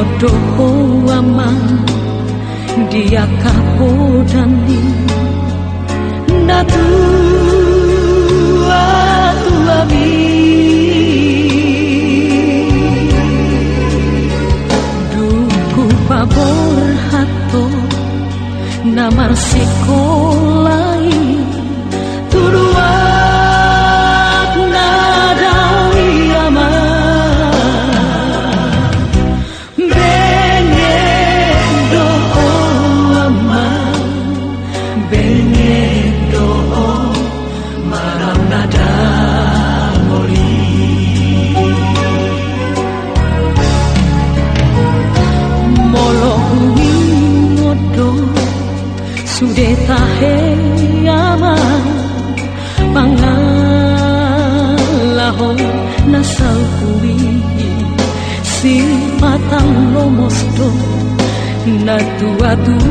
modoho ama dia kapodani na tua tua mi duku pabor hato namar sikor Sudeta heyama pangalahon si patang lomosto na tua-tuamu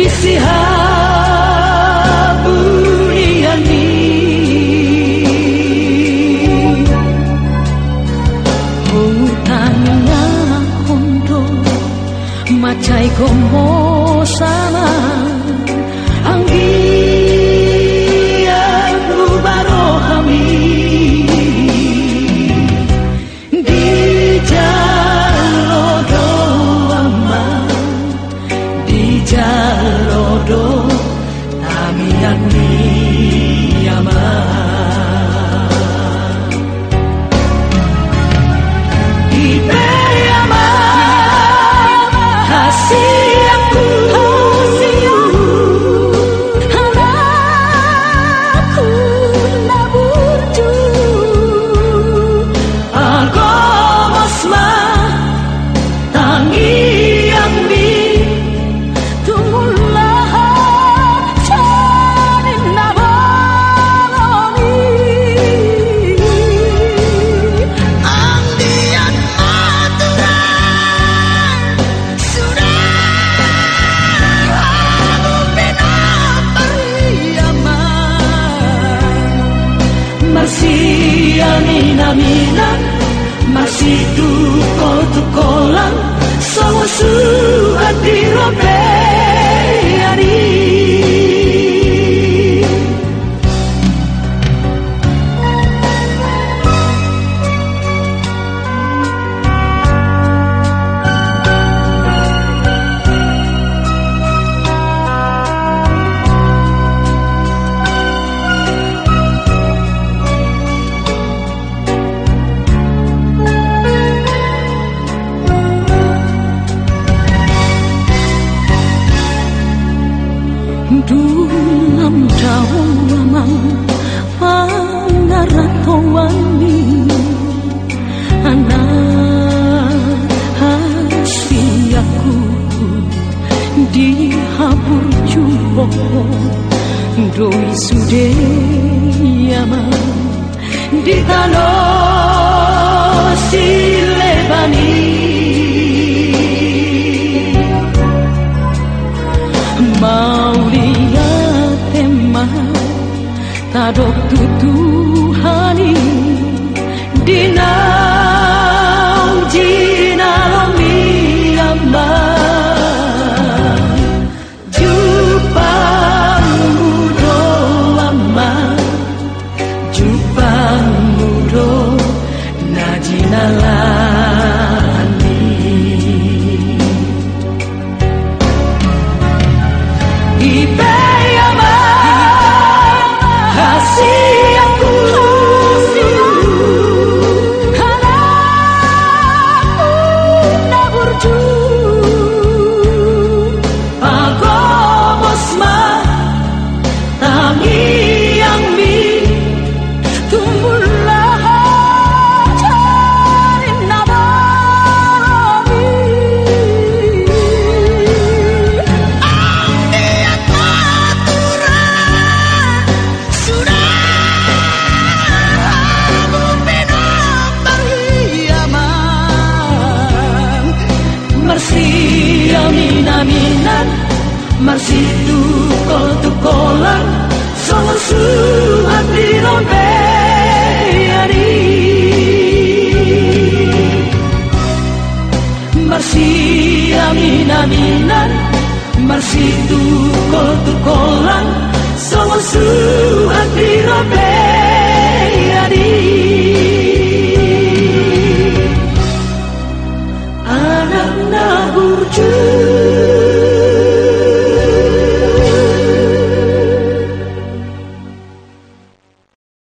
disihan lodo, namian yang situ kau tu kolang sawa su robek dihabur jumpa Doi sude yama Ditano silebani aminan Marsitu kol tu kolang Songo su hati rompe